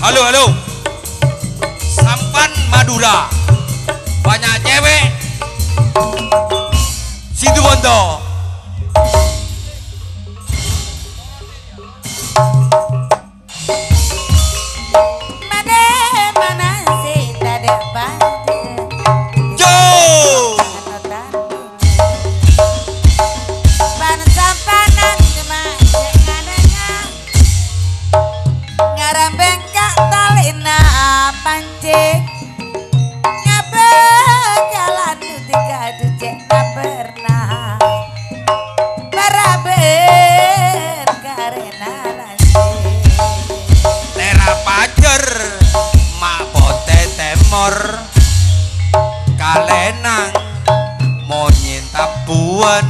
halo halo. Sampan Madura. Banyak cewek. Situ bondo tabuan.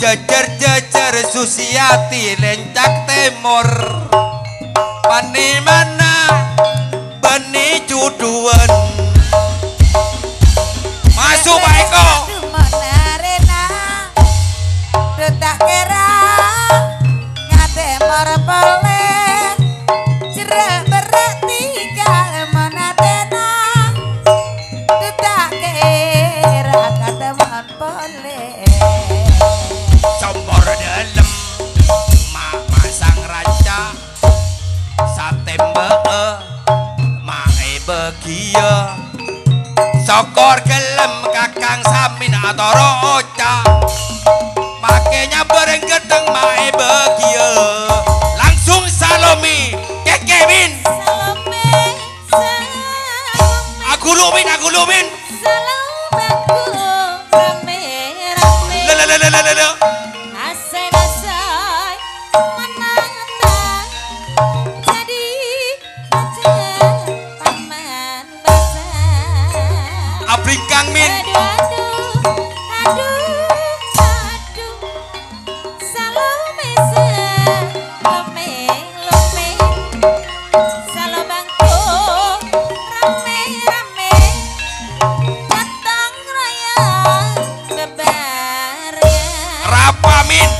Jejer-jejer susiati lencak temor. Pani bahagia. Sokor kelem kakang samin atoro oca makanya bareng gedeng mae bahagia. Langsung salomi kekewin aku lumin aku lumin. Salam aku rame. Rame besar. Abring Kang Min Aduh aduh aduh aduh Salome salome lome salobangku rame rame datang raya bebaria Rapa Min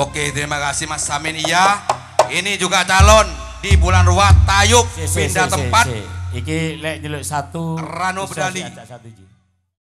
Oke terima kasih Mas Samin. Iya Ini juga calon di bulan ruat Tayub. Si, si, pindah si, si, tempat. si. Iki lek nyeluk satu Rano diajak satu ji.